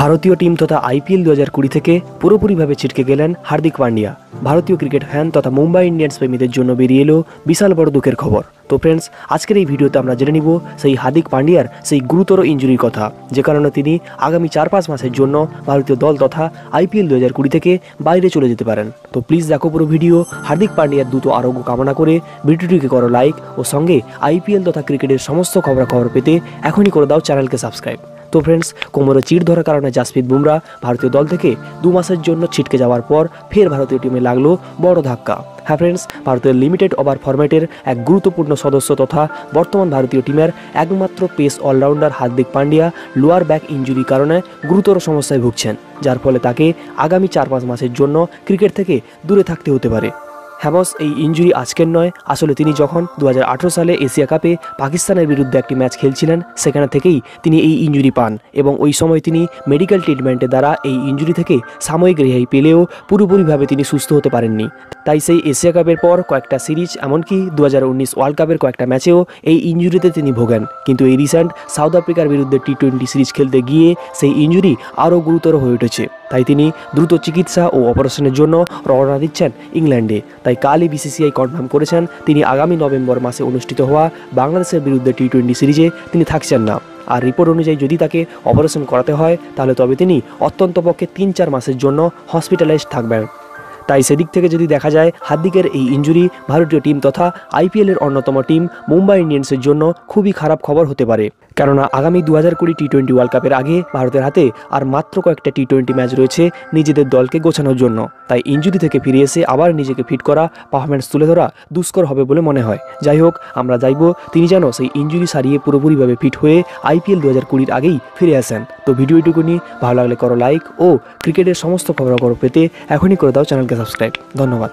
ভারতীয় টিম তথা আইপিএল দু হাজার কুড়ি থেকে পুরোপুরিভাবে ছিটকে গেলেন হার্দিক পান্ডিয়া। ভারতীয় ক্রিকেট ফ্যান তথা মুম্বাই ইন্ডিয়ান্স প্রেমীদের জন্য বেরিয়ে এলো বিশাল বড় দুঃখের খবর। তো ফ্রেন্ডস আজকের এই ভিডিওতে আমরা জেনে নিব সেই হার্দিক পান্ডিয়ার সেই গুরুতর ইঞ্জুরির কথা, যে কারণে তিনি আগামী চার পাঁচ মাসের জন্য ভারতীয় দল তথা আইপিএল দু হাজার কুড়ি থেকে বাইরে চলে যেতে পারেন। তো প্লিজ দেখো পুরো ভিডিও, হার্দিক পান্ডিয়ার দ্রুত আরোগ্য কামনা করে ভিডিওটিকে করো লাইক ও সঙ্গে আইপিএল তথা ক্রিকেটের সমস্ত খবরাখবর পেতে এখনই করে দাও চ্যানেলকে সাবস্ক্রাইব তো ফ্রেন্ডস কোমরে চিড় ধরার কারণে জাসপ্রীত বুমরা ভারতীয় দল থেকে দু মাসের জন্য ছিটকে যাওয়ার পর ফের ভারতীয় টিমে লাগল বড় ধাক্কা। হ্যাঁ ফ্রেন্ডস ভারতের লিমিটেড ওভার ফরম্যাটের এক গুরুত্বপূর্ণ সদস্য তথা বর্তমান ভারতীয় টিমের একমাত্র pace allrounder Hardik Pandya lower back ইঞ্জুরির কারণে গুরুতর সমস্যায় ভুগছেন, যার ফলে তাকে আগামী চার পাঁচ মাসের জন্য ক্রিকেট থেকে দূরে থাকতে হতে পারে। হ্যামস এই ইঞ্জুরি আজকের নয়। আসলে তিনি যখন দু হাজার আঠেরো সালে এশিয়া কাপে পাকিস্তানের বিরুদ্ধে একটি ম্যাচ খেলছিলেন, সেখানে থেকেই তিনি এই ইঞ্জুরি পান এবং ওই সময় তিনি মেডিকেল ট্রিটমেন্টের দ্বারা এই ইঞ্জুরি থেকে সাময়িক রেহাই পেলেও পুরোপুরিভাবে তিনি সুস্থ হতে পারেননি। তাই সেই এশিয়া কাপের পর কয়েকটা সিরিজ, এমনকি দু হাজার উনিশ ওয়ার্ল্ড কাপের কয়েকটা ম্যাচেও এই ইঞ্জুরিতে তিনি ভোগেন। কিন্তু এই রিসেন্ট সাউথ আফ্রিকার বিরুদ্ধে টি টোয়েন্টি সিরিজ খেলতে গিয়ে সেই ইঞ্জুরি আরও গুরুতর হয়ে উঠেছে। তাই তিনি দ্রুত চিকিৎসা ও অপারেশনের জন্য রওনা দিচ্ছেন ইংল্যান্ডে। তাই কালই বিসিসিআই কনফার্ম করেছেন তিনি আগামী নভেম্বর মাসে অনুষ্ঠিত হওয়া বাংলাদেশের বিরুদ্ধে টি টোয়েন্টি সিরিজে তিনি থাকছেন না। আর রিপোর্ট অনুযায়ী যদি তাকে অপারেশন করাতে হয়, তাহলে তবে তিনি অত্যন্ত পক্ষে তিন চার মাসের জন্য হসপিটালাইজ থাকবেন। তাই সেদিক থেকে যদি দেখা যায়, হার্দিকের এই ইঞ্জুরি ভারতীয় টিম তথা আইপিএলের অন্যতম টিম মুম্বাই ইন্ডিয়ান্সের জন্য খুবই খারাপ খবর হতে পারে। কেননা আগামী দু হাজার কুড়ি টি টোয়েন্টি ওয়ার্ল্ড কাপের আগে ভারতের হাতে আর মাত্র কয়েকটা টি টোয়েন্টি ম্যাচ রয়েছে নিজেদের দলকে গোছানোর জন্য। তাই ইঞ্জুরি থেকে ফিরে এসে আবার নিজেকে ফিট করা পারফরমেন্স তুলে ধরা দুষ্কর হবে বলে মনে হয়। যাই হোক, আমরা চাইব তিনি যেন সেই ইঞ্জুরি সারিয়ে পুরোপুরিভাবে ফিট হয়ে আইপিএল দু হাজার কুড়ির আগেই ফিরে আসেন। তো ভিডিও এটুকুনি ভালো লাগলে করো লাইক ও ক্রিকেটের সমস্ত খবরাখবর পেতে এখনই করে দাও চ্যানেলকে সাবস্ক্রাইব ধন্যবাদ।